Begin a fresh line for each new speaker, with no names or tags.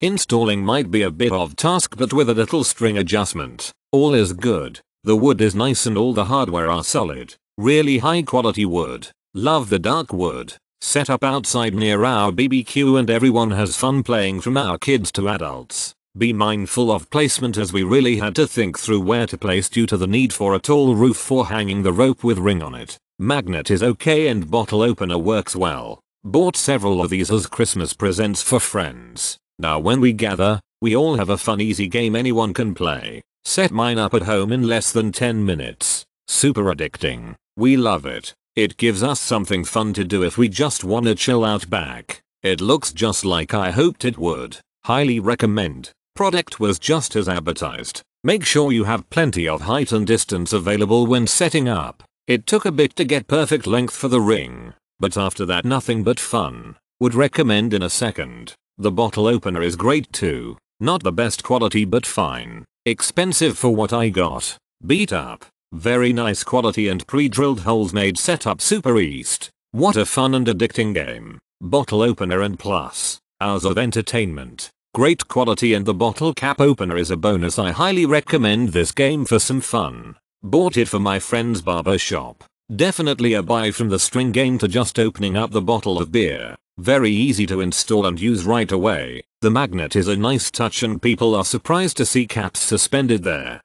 Installing might be a bit of task but with a little string adjustment, all is good. The wood is nice and all the hardware are solid. Really high quality wood. Love the dark wood. Set up outside near our BBQ and everyone has fun playing from our kids to adults. Be mindful of placement as we really had to think through where to place due to the need for a tall roof for hanging the rope with ring on it. Magnet is okay and bottle opener works well. Bought several of these as Christmas presents for friends. Now when we gather, we all have a fun easy game anyone can play. Set mine up at home in less than 10 minutes. Super addicting. We love it. It gives us something fun to do if we just wanna chill out back. It looks just like I hoped it would. Highly recommend. Product was just as advertised. Make sure you have plenty of height and distance available when setting up. It took a bit to get perfect length for the ring, but after that nothing but fun. Would recommend in a second. The bottle opener is great too. Not the best quality but fine. Expensive for what I got. Beat up. Very nice quality and pre-drilled holes made setup super east. What a fun and addicting game. Bottle opener and plus. Hours of entertainment. Great quality and the bottle cap opener is a bonus I highly recommend this game for some fun. Bought it for my friend's barber shop. Definitely a buy from the string game to just opening up the bottle of beer. Very easy to install and use right away. The magnet is a nice touch and people are surprised to see caps suspended there.